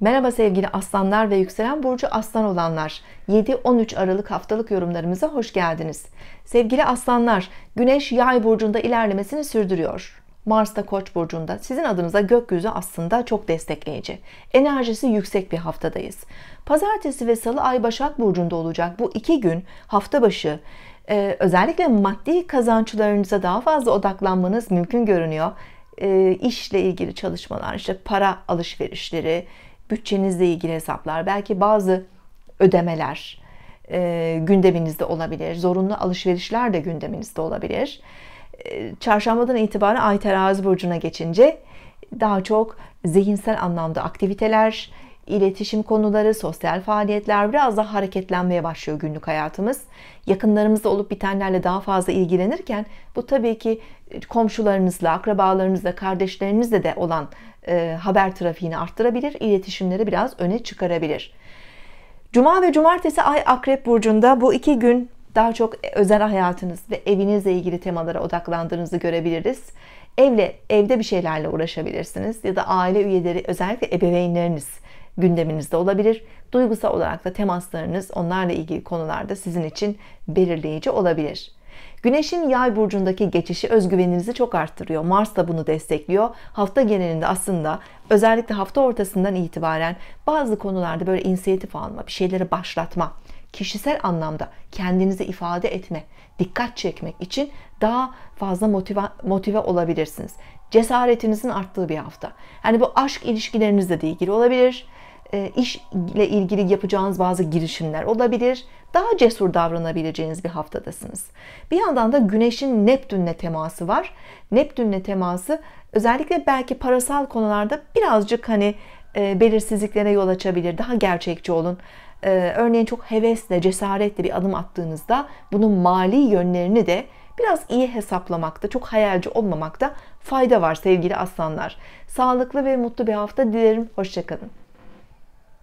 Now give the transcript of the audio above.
Merhaba sevgili aslanlar ve yükselen burcu aslan olanlar. 7-13 Aralık haftalık yorumlarımıza hoş geldiniz. Sevgili aslanlar Güneş yay burcunda ilerlemesini sürdürüyor. Mars da koç burcunda. Sizin adınıza gökyüzü aslında çok destekleyici. Enerjisi yüksek bir haftadayız. Pazartesi ve salı ay başak burcunda olacak bu iki gün hafta başı e, özellikle maddi kazançlarınıza daha fazla odaklanmanız mümkün görünüyor. E, işle ilgili çalışmalar işte para alışverişleri bütçenizle ilgili hesaplar, belki bazı ödemeler e, gündeminizde olabilir. Zorunlu alışverişler de gündeminizde olabilir. E, çarşambadan itibaren Ay terazi burcuna geçince daha çok zihinsel anlamda aktiviteler, iletişim konuları, sosyal faaliyetler biraz daha hareketlenmeye başlıyor günlük hayatımız. Yakınlarımızda olup bitenlerle daha fazla ilgilenirken bu tabii ki komşularınızla, akrabalarınızla, kardeşlerinizle de olan e, haber trafiğini arttırabilir, iletişimleri biraz öne çıkarabilir. Cuma ve cumartesi ay akrep burcunda bu iki gün daha çok özel hayatınız ve evinizle ilgili temalara odaklandığınızı görebiliriz. Evle, evde bir şeylerle uğraşabilirsiniz ya da aile üyeleri özellikle ebeveynleriniz gündeminizde olabilir. Duygusal olarak da temaslarınız onlarla ilgili konularda sizin için belirleyici olabilir. Güneşin yay burcundaki geçişi özgüveninizi çok arttırıyor. Mars da bunu destekliyor. Hafta genelinde aslında özellikle hafta ortasından itibaren bazı konularda böyle inisiyatif alma, bir şeyleri başlatma, kişisel anlamda kendinizi ifade etme, dikkat çekmek için daha fazla motive, motive olabilirsiniz. Cesaretinizin arttığı bir hafta. Yani bu aşk ilişkilerinizle de ilgili olabilir e, işle ilgili yapacağınız bazı girişimler olabilir. Daha cesur davranabileceğiniz bir haftadasınız. Bir yandan da Güneş'in Neptün'le teması var. Neptün'le teması özellikle belki parasal konularda birazcık hani e, belirsizliklere yol açabilir. Daha gerçekçi olun. E, örneğin çok hevesle, cesaretle bir adım attığınızda bunun mali yönlerini de biraz iyi hesaplamakta, çok hayalci olmamakta fayda var sevgili aslanlar. Sağlıklı ve mutlu bir hafta dilerim. Hoşçakalın.